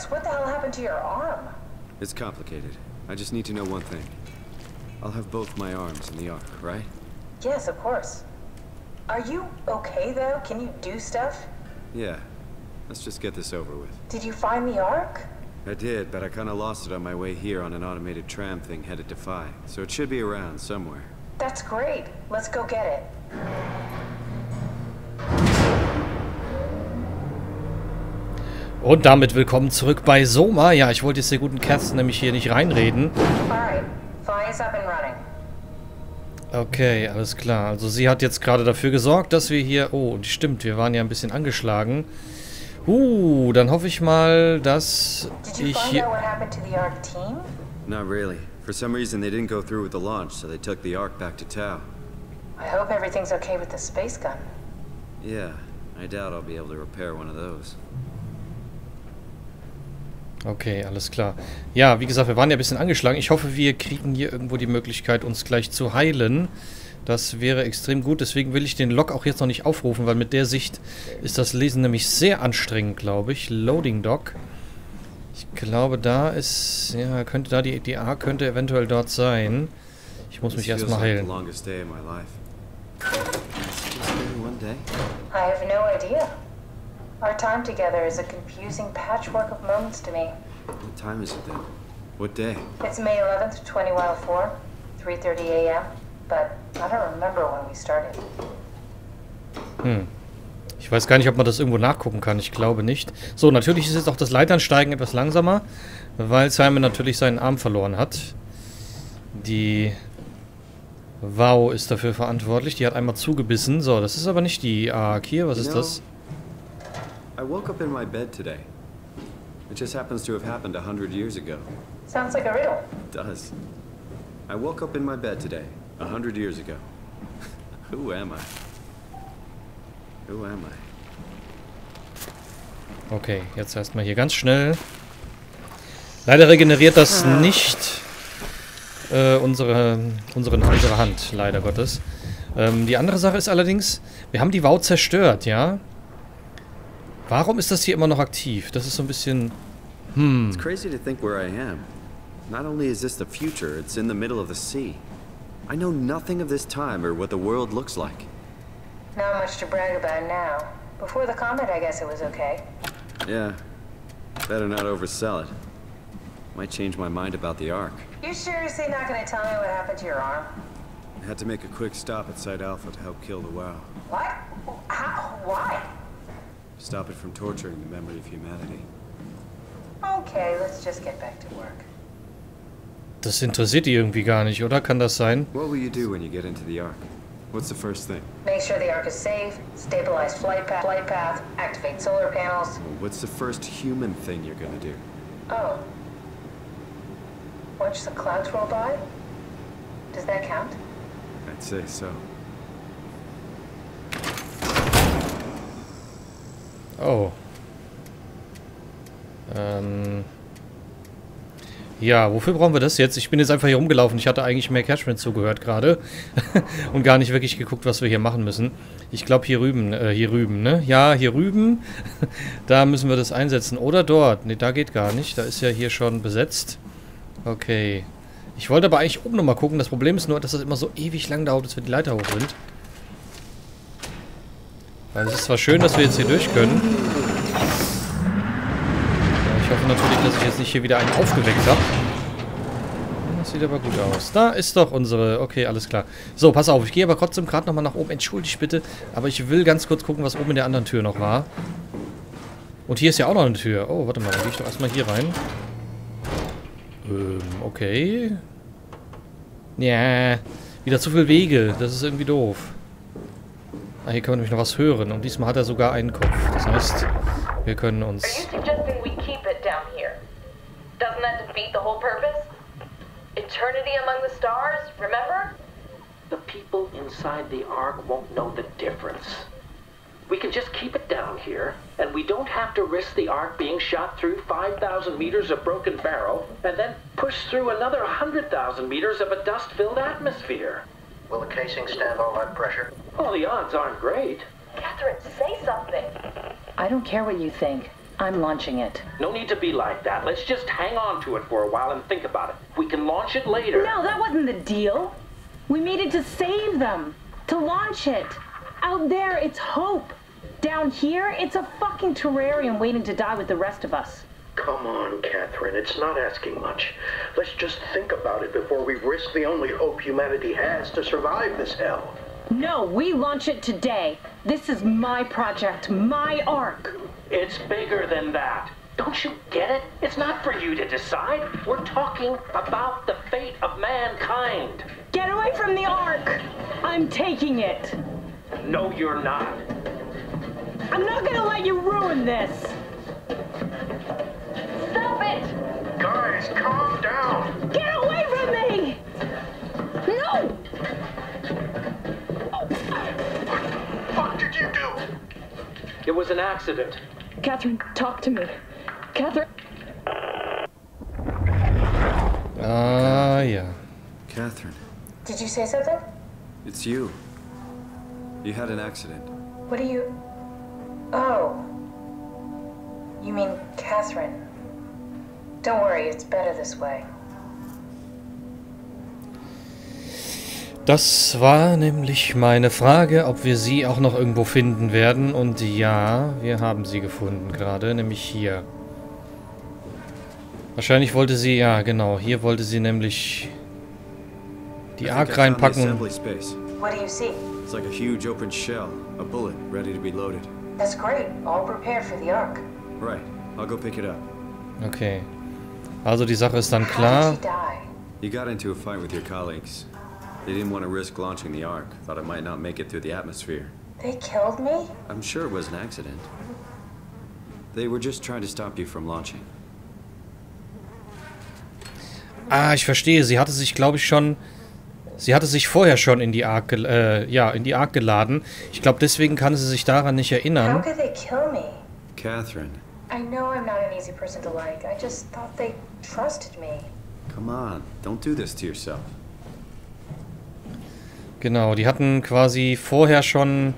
Christ, what the hell happened to your arm? It's complicated. I just need to know one thing. I'll have both my arms in the Ark, right? Yes, of course. Are you okay, though? Can you do stuff? Yeah. Let's just get this over with. Did you find the Ark? I did, but I kinda lost it on my way here on an automated tram thing headed to Phi. So it should be around somewhere. That's great. Let's go get it. Und damit willkommen zurück bei Soma. Ja, ich wollte jetzt der guten Kerstin nämlich hier nicht reinreden. Okay, alles klar. Also sie hat jetzt gerade dafür gesorgt, dass wir hier... Oh, und stimmt, wir waren ja ein bisschen angeschlagen. Uh, dann hoffe ich mal, dass ich hier... out what happened to the Ark team? Not really. For some reason, they didn't go through with the launch, so they took the Ark back to Tau. I hope everything's okay with the space gun. Yeah, I doubt I'll be able to repair one of those. Okay, alles klar. Ja, wie gesagt, wir waren ja ein bisschen angeschlagen. Ich hoffe, wir kriegen hier irgendwo die Möglichkeit, uns gleich zu heilen. Das wäre extrem gut. Deswegen will ich den Log auch jetzt noch nicht aufrufen, weil mit der Sicht ist das Lesen nämlich sehr anstrengend, glaube ich. Loading Dock. Ich glaube, da ist... Ja, könnte da... Die, die A könnte eventuell dort sein. Ich muss mich erstmal heilen. I have no idea. Our time together is a confusing patchwork of moments to me. What time is it then? What day? It's May 11th, 2004, 3.30 a.m., but I don't remember when we started. Hm. Ich weiß gar nicht, ob man das irgendwo nachgucken kann. Ich glaube nicht. So, natürlich ist jetzt auch das Leiternsteigen etwas langsamer, weil Simon natürlich seinen Arm verloren hat. Die Wow ist dafür verantwortlich. Die hat einmal zugebissen. So, das ist aber nicht die Ark hier. Was ist das? I woke up in my bed today. It just happens to have happened a hundred years ago. Sounds like a riddle. It does. I woke up in my bed today, a hundred years ago. Who am I? Who am I? Okay, jetzt erstmal hier ganz schnell. Leider regeneriert das nicht äh, unsere, unsere, unsere Hand, leider Gottes. Ähm, die andere Sache ist allerdings, wir haben die Wow zerstört, ja? Warum ist das hier immer noch aktiv? Das ist so ein bisschen... Hm. It's crazy to think where I am. Not only is this the future, it's in the middle of the sea. I know nothing of this time or what the world looks like. Not much to brag about now. Before the comet, I guess it was okay. Yeah, better not oversell it. Might change my mind about the Ark. You seriously not gonna tell me what happened to your arm? I had to make a quick stop at Site Alpha to help kill the WoW. What? How? Why? Stop it from torturing the memory of humanity. Okay, let's just get back to work. Das interessiert die irgendwie gar nicht, oder? Kann das sein? What will you do when you get into the Ark? What's the first thing? Make sure the Ark is safe, stabilize flight path, flight path, activate solar panels. Well, what's the first human thing you're gonna do? Oh. Watch the clouds roll by? Does that count? I'd say so. Oh. Ähm. Ja, wofür brauchen wir das jetzt? Ich bin jetzt einfach hier rumgelaufen. Ich hatte eigentlich mehr Cashman zugehört gerade. Und gar nicht wirklich geguckt, was wir hier machen müssen. Ich glaube hier rüben, äh, hier rüben, ne? Ja, hier rüben. da müssen wir das einsetzen. Oder dort. Ne, da geht gar nicht. Da ist ja hier schon besetzt. Okay. Ich wollte aber eigentlich oben nochmal gucken. Das Problem ist nur, dass das immer so ewig lang dauert, bis wir die Leiter hoch sind. Es ist zwar schön, dass wir jetzt hier durch können. Ich hoffe natürlich, dass ich jetzt nicht hier wieder einen aufgeweckt habe. Das sieht aber gut aus. Da ist doch unsere... Okay, alles klar. So, pass auf. Ich gehe aber trotzdem gerade nochmal nach oben. Entschuldigt bitte. Aber ich will ganz kurz gucken, was oben in der anderen Tür noch war. Und hier ist ja auch noch eine Tür. Oh, warte mal. Dann gehe ich doch erstmal hier rein. Ähm, okay. Ja, wieder zu viel Wege. Das ist irgendwie doof. Ah, hier können wir nämlich noch was hören. Und diesmal hat er sogar einen Kopf. Das heißt, wir können uns... Doesn't that defeat the whole purpose? Eternity among the stars, remember? The people inside the Ark won't know the difference. We can just keep it down here, and we don't have to risk the Ark being shot through 5,000 meters of broken barrel, and then push through another 100,000 meters of a dust-filled atmosphere. Will the casing stand all that pressure? Well, the odds aren't great. Catherine, say something. I don't care what you think. I'm launching it. No need to be like that. Let's just hang on to it for a while and think about it. We can launch it later. No, that wasn't the deal. We made it to save them, to launch it. Out there, it's hope. Down here, it's a fucking terrarium waiting to die with the rest of us. Come on, Catherine. It's not asking much. Let's just think about it before we risk the only hope humanity has to survive this hell. No, we launch it today. This is my project, my arc. It's bigger than that. Don't you get it? It's not for you to decide. We're talking about the fate of mankind. Get away from the ark! I'm taking it. No, you're not. I'm not gonna let you ruin this. Stop it! Guys, calm down. Get away from me! No! What did you do? It was an accident. Catherine, talk to me. Catherine. Ah, yeah. Catherine, Did you say something? it's you. You had an accident. What do you. Oh. You mean Catherine. Das war nämlich meine Frage, ob wir sie auch noch irgendwo finden werden. Und ja, wir haben sie gefunden gerade, nämlich hier. Wahrscheinlich wollte sie, ja genau, hier wollte sie nämlich die Ark reinpacken. What do you see? It's like a huge open shell, a bullet ready to be loaded. That's great. All prepared for the Ark. Right, I'll go pick it up. Okay. Also die Sache ist dann How klar. You got into a fight with your colleagues. They didn't want to risk launching the Ark, thought it might not make it through the atmosphere. They killed me? I'm sure it was an accident. They were just trying to stop you from launching. Ah, ich verstehe. Sie hatte sich, glaube ich, schon... Sie hatte sich vorher schon in die Ark, gel- äh, ja, in die Ark geladen. Ich glaube, deswegen kann sie sich daran nicht How erinnern. could they kill me? Catherine, I know I'm not an easy person to like. I just thought they trusted me. come on, don't do this to yourself. Genau, die hatten quasi vorher schon...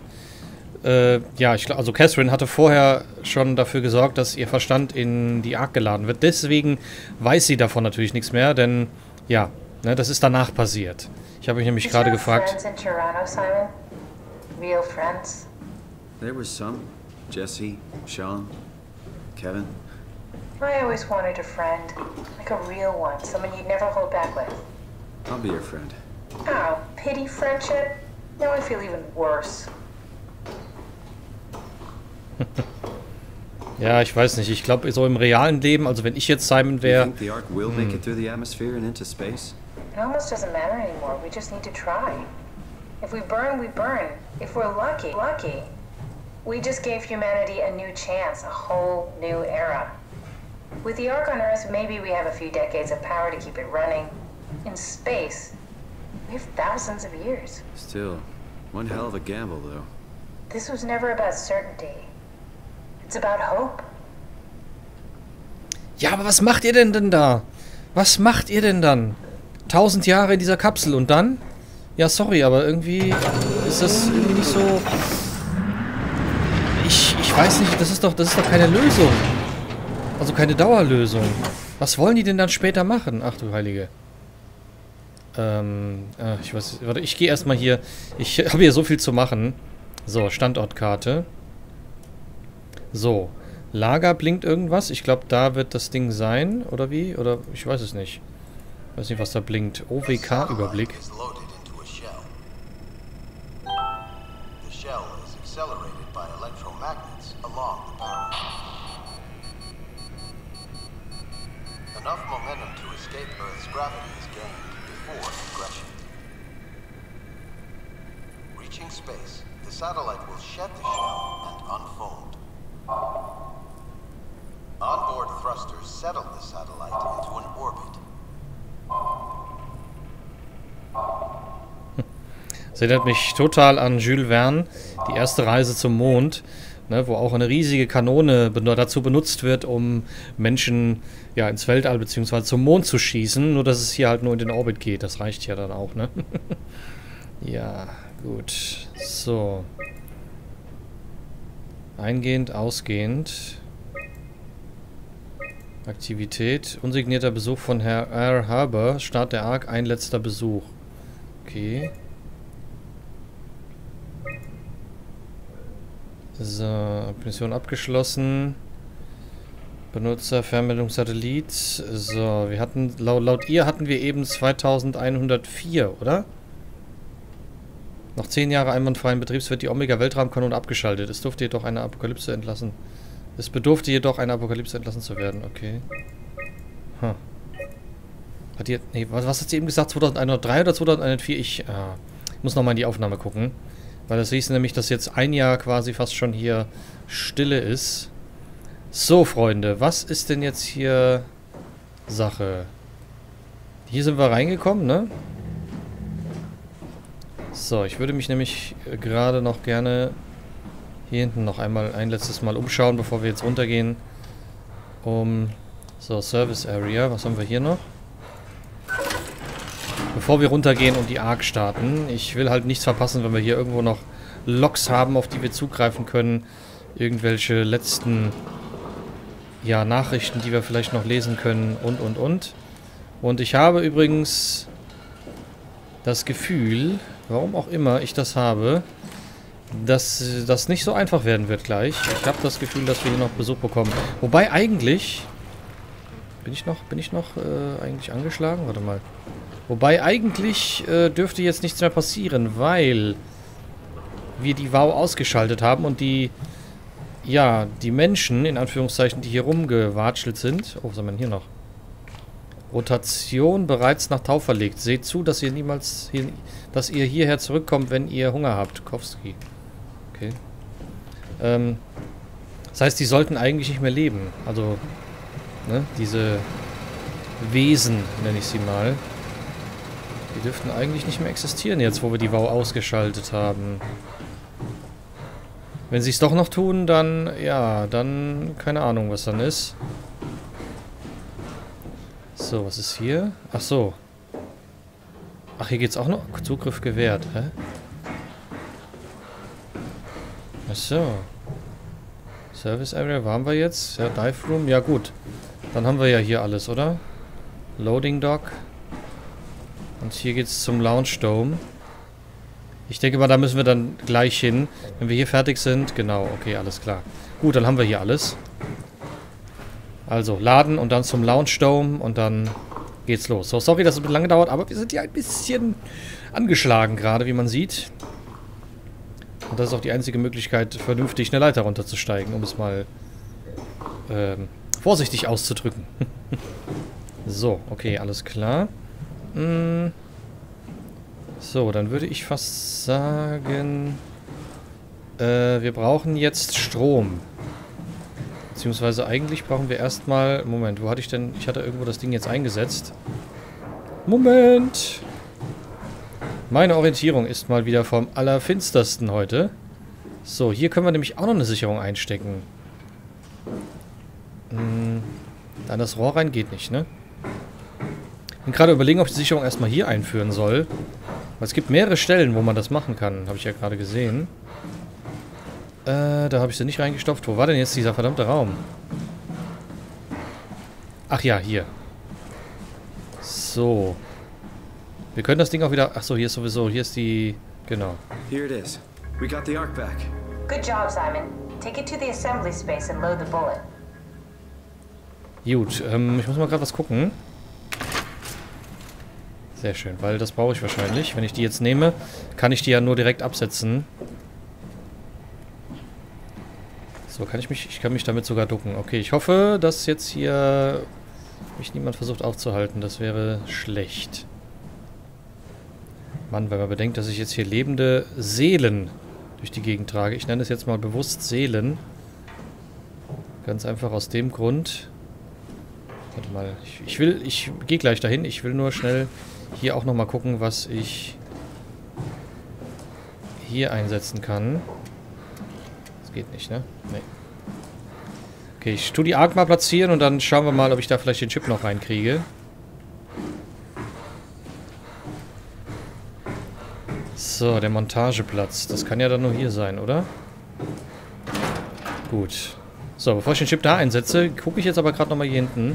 Äh, ja, ich, also Catherine hatte vorher schon dafür gesorgt, dass ihr Verstand in die Ark geladen wird. Deswegen weiß sie davon natürlich nichts mehr, denn ja, ne, das ist danach passiert. Ich habe mich nämlich gerade gefragt. friends in Toronto, Simon? Real friends? There were some. Jesse, Sean, Kevin. I always wanted a friend. Like a real one. Someone you'd never hold back with. I'll be your friend. Oh, pity friendship? Now I feel even worse. Ja, ich weiß nicht. Ich glaube, so im realen Leben, also wenn ich jetzt Simon Do you wäre, think the Ark will make it hm. through the atmosphere and into space? It almost doesn't matter anymore. We just need to try. If we burn, we burn. If we're lucky, lucky. We just gave humanity a new chance, a whole new era. With the Ark on Earth, maybe we have a few decades of power to keep it running. In space, we have thousands of years. Still, one hell of a gamble, though. This was never about certainty. It's about hope. Ja, aber was macht ihr denn denn da? Was macht ihr denn dann? Tausend Jahre in dieser Kapsel und dann? Ja, sorry, aber irgendwie ist das irgendwie nicht so... Ich, ich weiß nicht, das ist doch, das ist doch keine Lösung. Also keine Dauerlösung. Was wollen die denn dann später machen? Ach du Heilige. Ähm, äh, ich weiß, warte, ich gehe erstmal hier. Ich habe hier so viel zu machen. So, Standortkarte. So, Lager blinkt irgendwas. Ich glaube, da wird das Ding sein. Oder wie? Oder ich weiß es nicht. Weiß nicht, was da blinkt. OWK-Überblick. Erinnert mich total an Jules Verne, die erste Reise zum Mond, ne, wo auch eine riesige Kanone dazu benutzt wird, um Menschen ja, ins Weltall bzw. zum Mond zu schießen. Nur, dass es hier halt nur in den Orbit geht. Das reicht ja dann auch, ne? ja, gut. So. Eingehend, ausgehend. Aktivität. Unsignierter Besuch von Herr R. Harbour. Start der Ark. Ein letzter Besuch. Okay. So, Mission abgeschlossen. Benutzer, Fernmeldung, Satellit. So, wir hatten, laut, laut ihr hatten wir eben 2104, oder? Nach 10 Jahren einwandfreien Betriebs wird die Omega-Weltraumkanone abgeschaltet. Es durfte jedoch eine Apokalypse entlassen. Es bedurfte jedoch eine Apokalypse entlassen zu werden. Okay. Huh. Hat die, nee, was, was hat sie eben gesagt? 2103 oder 2104? Ich ah, muss nochmal in die Aufnahme gucken. Weil das hieß nämlich, dass jetzt ein Jahr quasi fast schon hier Stille ist. So, Freunde, was ist denn jetzt hier Sache? Hier sind wir reingekommen, ne? So, ich würde mich nämlich gerade noch gerne hier hinten noch einmal ein letztes Mal umschauen, bevor wir jetzt runtergehen. Um, so, Service Area, was haben wir hier noch? Bevor wir runtergehen und die Ark starten, ich will halt nichts verpassen, wenn wir hier irgendwo noch Loks haben, auf die wir zugreifen können. Irgendwelche letzten ja, Nachrichten, die wir vielleicht noch lesen können und, und, und. Und ich habe übrigens das Gefühl, warum auch immer ich das habe, dass das nicht so einfach werden wird gleich. Ich habe das Gefühl, dass wir hier noch Besuch bekommen. Wobei eigentlich... Bin ich noch, bin ich noch äh, eigentlich angeschlagen? Warte mal. Wobei eigentlich äh, dürfte jetzt nichts mehr passieren, weil wir die WoW ausgeschaltet haben und die ja, die Menschen, in Anführungszeichen, die hier rumgewatschelt sind. Oh, was haben wir denn hier noch? Rotation bereits nach Tau verlegt. Seht zu, dass ihr niemals hier, dass ihr hierher zurückkommt, wenn ihr Hunger habt. Kowski. Okay. Ähm, das heißt, die sollten eigentlich nicht mehr leben. Also, ne, diese Wesen, nenne ich sie mal. Die dürften eigentlich nicht mehr existieren jetzt, wo wir die WoW ausgeschaltet haben. Wenn sie es doch noch tun, dann, ja, dann keine Ahnung, was dann ist. So, was ist hier? Ach so. Ach, hier geht's auch noch. Zugriff gewährt, hä? Ach so. Service Area waren wir jetzt. Ja, Dive Room. Ja, gut. Dann haben wir ja hier alles, oder? Loading Dock. Und hier geht's zum Launch Dome. Ich denke mal, da müssen wir dann gleich hin. Wenn wir hier fertig sind. Genau, okay, alles klar. Gut, dann haben wir hier alles. Also, laden und dann zum Launch Dome und dann geht's los. So, sorry, dass es ein bisschen lange dauert, aber wir sind ja ein bisschen angeschlagen gerade, wie man sieht. Und das ist auch die einzige Möglichkeit, vernünftig eine Leiter runterzusteigen, um es mal ähm, vorsichtig auszudrücken. so, okay, alles klar. Hm. So, dann würde ich fast sagen, äh, wir brauchen jetzt Strom. Beziehungsweise eigentlich brauchen wir erstmal... Moment, wo hatte ich denn... Ich hatte irgendwo das Ding jetzt eingesetzt. Moment! Meine Orientierung ist mal wieder vom allerfinstersten heute. So, hier können wir nämlich auch noch eine Sicherung einstecken. Hm, dann das Rohr rein geht nicht, ne? Ich bin gerade überlegen, ob ich die Sicherung erstmal hier einführen soll. Aber es gibt mehrere Stellen, wo man das machen kann. Habe ich ja gerade gesehen. Äh, da habe ich sie nicht reingestopft. Wo war denn jetzt dieser verdammte Raum? Ach ja, hier. So. Wir können das Ding auch wieder... Ach so, hier ist sowieso... Hier ist die... Genau. Here it is. We got the arc back. Good job, Simon. Take it to the assembly space and load the bullet. Gut, ähm, ich muss mal gerade was gucken. Sehr schön, weil das brauche ich wahrscheinlich. Wenn ich die jetzt nehme, kann ich die ja nur direkt absetzen. So, kann ich mich... Ich kann mich damit sogar ducken. Okay, ich hoffe, dass jetzt hier mich niemand versucht aufzuhalten. Das wäre schlecht. Mann, wenn man bedenkt, dass ich jetzt hier lebende Seelen durch die Gegend trage. Ich nenne es jetzt mal bewusst Seelen. Ganz einfach aus dem Grund... Warte mal, ich, ich will... Ich gehe gleich dahin. Ich will nur schnell hier auch nochmal gucken, was ich hier einsetzen kann. Das geht nicht, ne? Nee. Okay, ich tue die Arc mal platzieren und dann schauen wir mal, ob ich da vielleicht den Chip noch reinkriege. So, der Montageplatz. Das kann ja dann nur hier sein, oder? Gut. So, bevor ich den Chip da einsetze, gucke ich jetzt aber gerade nochmal hier hinten.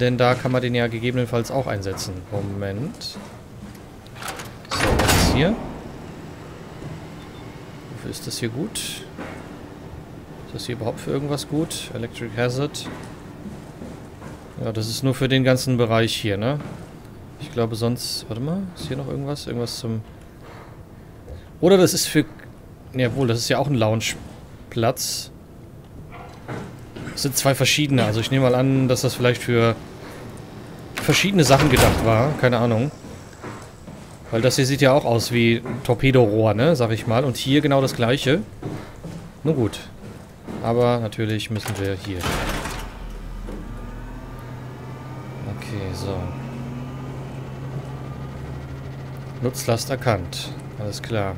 Denn da kann man den ja gegebenenfalls auch einsetzen. Moment. So, was ist hier? Wofür ist das hier gut? Ist das hier überhaupt für irgendwas gut? Electric Hazard. Ja, das ist nur für den ganzen Bereich hier, ne? Ich glaube sonst... Warte mal, ist hier noch irgendwas? Irgendwas zum... Oder das ist für... Jawohl, das ist ja auch ein Loungeplatz. Sind zwei verschiedene. Also ich nehme mal an, dass das vielleicht für verschiedene Sachen gedacht war. Keine Ahnung. Weil das hier sieht ja auch aus wie Torpedorohr, ne? Sag ich mal. Und hier genau das gleiche. Nun gut. Aber natürlich müssen wir hier. Okay, so. Nutzlast erkannt. Alles klar.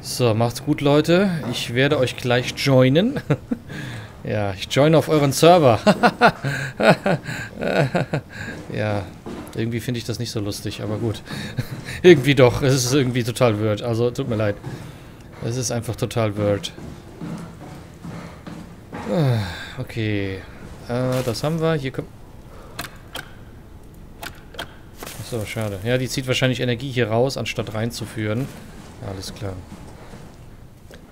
So, macht's gut, Leute. Ich werde euch gleich joinen. ja, ich joine auf euren Server. ja, irgendwie finde ich das nicht so lustig, aber gut. irgendwie doch. Es ist irgendwie total weird. Also, tut mir leid. Es ist einfach total weird. Okay. Äh, das haben wir. Hier kommt... Achso, schade. Ja, die zieht wahrscheinlich Energie hier raus, anstatt reinzuführen. Alles klar.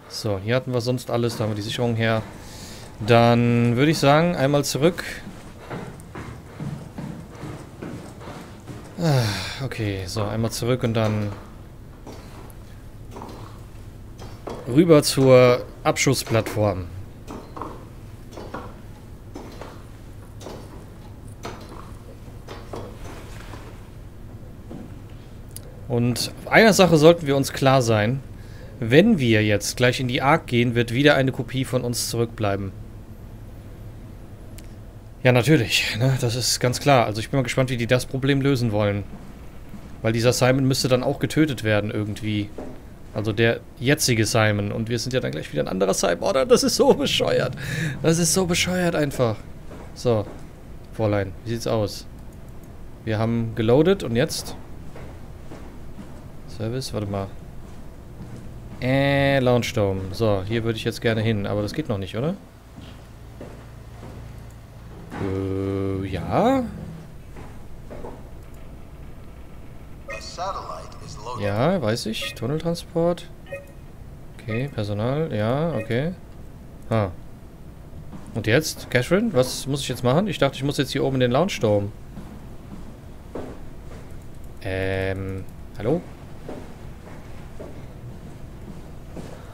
So, hier hatten wir sonst alles. Da haben wir die Sicherung her. Dann würde ich sagen, einmal zurück. Ah, okay, so, einmal zurück und dann rüber zur Abschussplattform. Und einer Sache sollten wir uns klar sein. Wenn wir jetzt gleich in die Ark gehen, wird wieder eine Kopie von uns zurückbleiben. Ja, natürlich. Ne? Das ist ganz klar. Also ich bin mal gespannt, wie die das Problem lösen wollen. Weil dieser Simon müsste dann auch getötet werden irgendwie. Also der jetzige Simon. Und wir sind ja dann gleich wieder ein anderer Simon. Oh, das ist so bescheuert. Das ist so bescheuert einfach. So. Fräulein, wie sieht's aus? Wir haben geloadet und jetzt? Service, warte mal. Äh, Launch Dome. So, hier würde ich jetzt gerne hin, aber das geht noch nicht, oder? Äh, ja. Ja, weiß ich. Tunneltransport. Okay, Personal. Ja, okay. Ah. Und jetzt? Catherine, was muss ich jetzt machen? Ich dachte, ich muss jetzt hier oben in den Launch Dome. Ähm, hallo?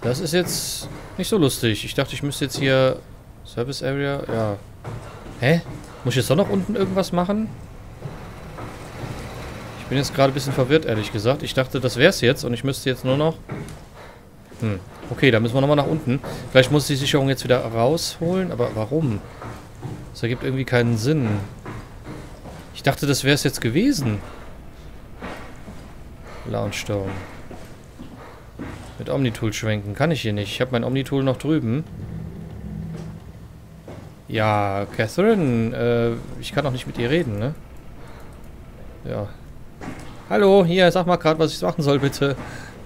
Das ist jetzt nicht so lustig. Ich dachte, ich müsste jetzt hier... Service Area, ja. Hä? Muss ich jetzt doch noch unten irgendwas machen? Ich bin jetzt gerade ein bisschen verwirrt, ehrlich gesagt. Ich dachte, das wäre es jetzt und ich müsste jetzt nur noch... Hm. Okay, da müssen wir nochmal nach unten. Vielleicht muss ich die Sicherung jetzt wieder rausholen, aber warum? Das ergibt irgendwie keinen Sinn. Ich dachte, das wäre es jetzt gewesen. Lounge. Mit Omnitool schwenken. Kann ich hier nicht. Ich habe mein Omnitool noch drüben. Ja, Catherine, äh, ich kann auch nicht mit ihr reden, ne? Ja. Hallo, hier, sag mal gerade, was ich machen soll, bitte.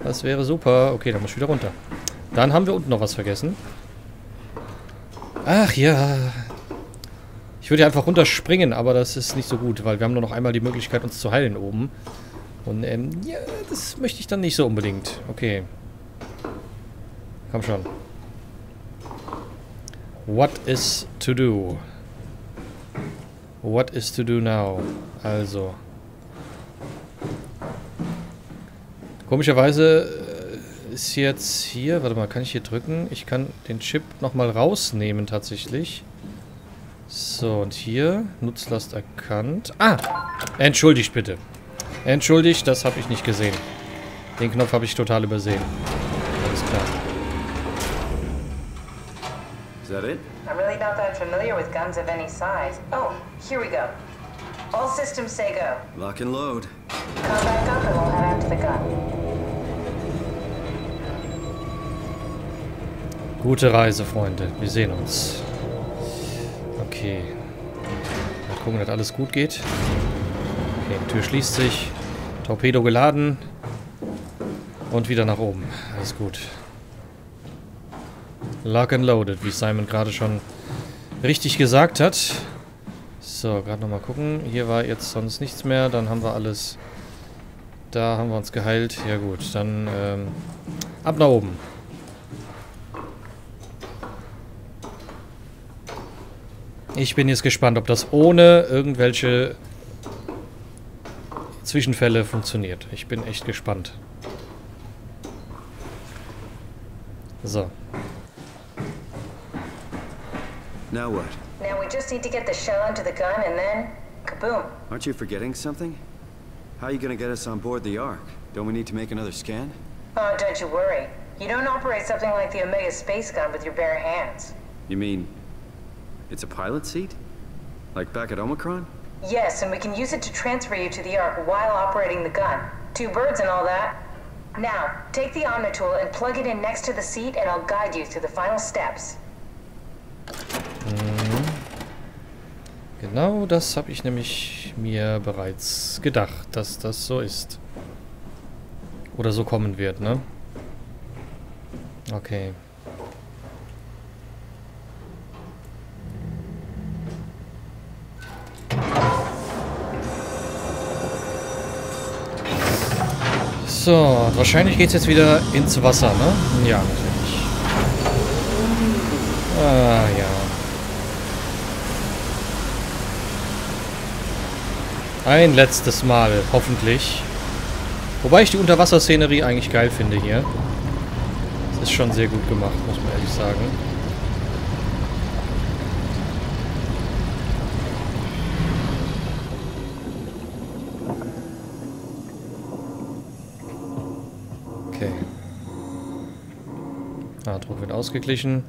Das wäre super. Okay, dann muss ich wieder runter. Dann haben wir unten noch was vergessen. Ach ja. Ich würde einfach runterspringen, aber das ist nicht so gut, weil wir haben nur noch einmal die Möglichkeit, uns zu heilen oben. Und, ähm, ja, das möchte ich dann nicht so unbedingt. Okay. Komm schon. What is to do? What is to do now? Also. Komischerweise äh, ist jetzt hier... Warte mal, kann ich hier drücken? Ich kann den Chip nochmal rausnehmen tatsächlich. So, und hier. Nutzlast erkannt. Ah! Entschuldigt bitte. Entschuldigt, das habe ich nicht gesehen. Den Knopf habe ich total übersehen. Alles klar. Is that it? I'm really not that familiar with guns of any size. Oh, here we go. All systems say go. Lock and load. Come back up and we'll head out to the gun. Gute Reise, Freunde. Wir sehen uns. Okay. Mal gucken, dass alles gut geht. Okay, die Tür schließt sich. Torpedo geladen. Und wieder nach oben. Alles gut. Lock and loaded, wie Simon gerade schon richtig gesagt hat. So, gerade nochmal gucken. Hier war jetzt sonst nichts mehr. Dann haben wir alles... Da haben wir uns geheilt. Ja gut, dann ähm, ab nach oben. Ich bin jetzt gespannt, ob das ohne irgendwelche Zwischenfälle funktioniert. Ich bin echt gespannt. So. Now what? Now we just need to get the shell onto the gun and then, kaboom. Aren't you forgetting something? How are you gonna get us on board the Ark? Don't we need to make another scan? Oh, don't you worry. You don't operate something like the Omega space gun with your bare hands. You mean... It's a pilot seat? Like back at Omicron? Yes, and we can use it to transfer you to the Ark while operating the gun. Two birds and all that. Now, take the Omnitool and plug it in next to the seat and I'll guide you through the final steps. Genau das habe ich nämlich mir bereits gedacht, dass das so ist. Oder so kommen wird, ne? Okay. So, wahrscheinlich geht es jetzt wieder ins Wasser, ne? Ja, natürlich. Ah, ja. Ein letztes Mal, hoffentlich. Wobei ich die Unterwasserszenerie eigentlich geil finde hier. Das ist schon sehr gut gemacht, muss man ehrlich sagen. Okay. Ah, Druck wird ausgeglichen.